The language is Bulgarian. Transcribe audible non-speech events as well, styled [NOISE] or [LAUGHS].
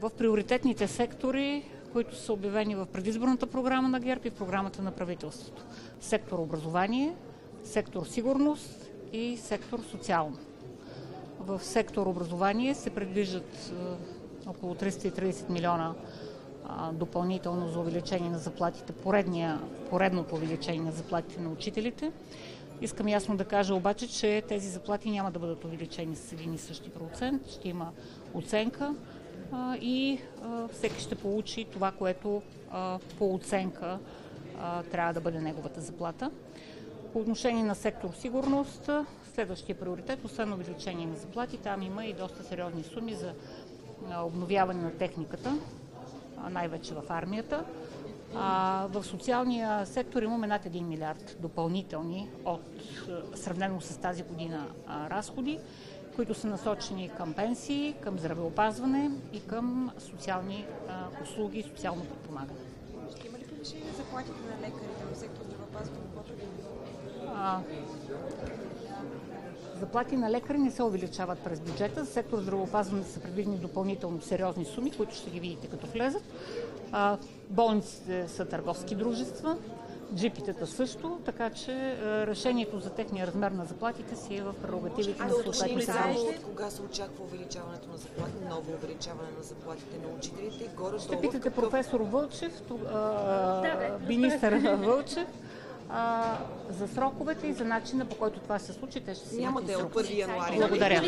в приоритетните сектори, които са обявени в предизборната програма на ГЕРБ и в програмата на правителството. Сектор образование, сектор сигурност и сектор социално. В сектор образование се предвиждат около 330 милиона допълнително за увеличение на заплатите, поредния, поредното увеличение на заплатите на учителите. Искам ясно да кажа обаче, че тези заплати няма да бъдат увеличени с един и същи процент. Ще има оценка и всеки ще получи това, което по оценка трябва да бъде неговата заплата. По отношение на сектор сигурност, следващия приоритет, освен увеличение на заплати, там има и доста сериозни суми за обновяване на техниката, най-вече в армията. А, в социалния сектор имаме над 1 милиард допълнителни от сравнено с тази година разходи, които са насочени към пенсии, към здравеопазване и към социални услуги и социално подпомагане. Ще има ли повишение заплатите на лекарите в сектор здравеопазване? Заплати на лекари не се увеличават през бюджета. За сектор здравеопазване са предвидени допълнително сериозни суми, които ще ги видите като влезат. Болниците са търговски дружества, джипитата също, така че решението за техния размер на заплатите си е в прерогативите на съответните от кога се очаква увеличаването на заплати, ново увеличаване на заплатите на учителите? Горе Ще питате професор Вълчев, министър [LAUGHS] Вълчев а, за сроковете и за начина по който това се случи. Те ще си Няма да е от 1 януари. Благодаря.